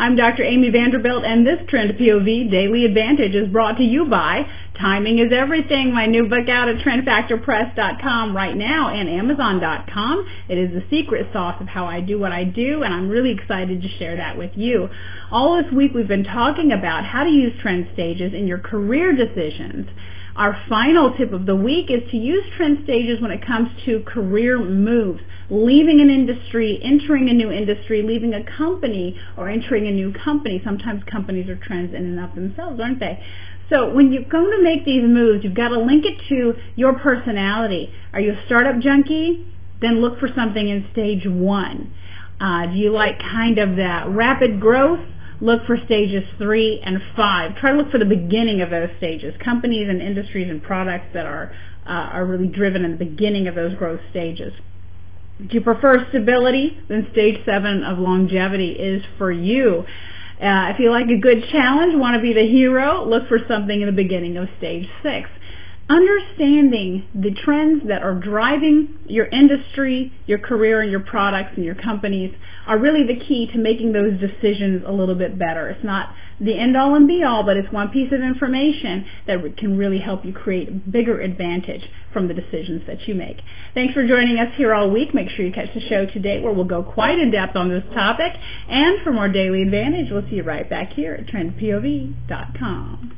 I'm Dr. Amy Vanderbilt, and this Trend POV Daily Advantage is brought to you by Timing is Everything, my new book out at TrendFactorPress.com right now and Amazon.com. It is the secret sauce of how I do what I do, and I'm really excited to share that with you. All this week we've been talking about how to use trend stages in your career decisions. Our final tip of the week is to use trend stages when it comes to career moves, leaving an industry, entering a new industry, leaving a company, or entering a new company. Sometimes companies are trends in and of themselves, aren't they? So when you're going to make these moves, you've got to link it to your personality. Are you a startup junkie? Then look for something in stage one. Uh, do you like kind of that rapid growth? look for stages three and five. Try to look for the beginning of those stages. Companies and industries and products that are uh, are really driven in the beginning of those growth stages. If you prefer stability, then stage seven of longevity is for you. Uh, if you like a good challenge, want to be the hero, look for something in the beginning of stage six understanding the trends that are driving your industry, your career, and your products and your companies are really the key to making those decisions a little bit better. It's not the end all and be all, but it's one piece of information that can really help you create a bigger advantage from the decisions that you make. Thanks for joining us here all week. Make sure you catch the show today where we'll go quite in depth on this topic. And for more daily advantage, we'll see you right back here at trendpov.com.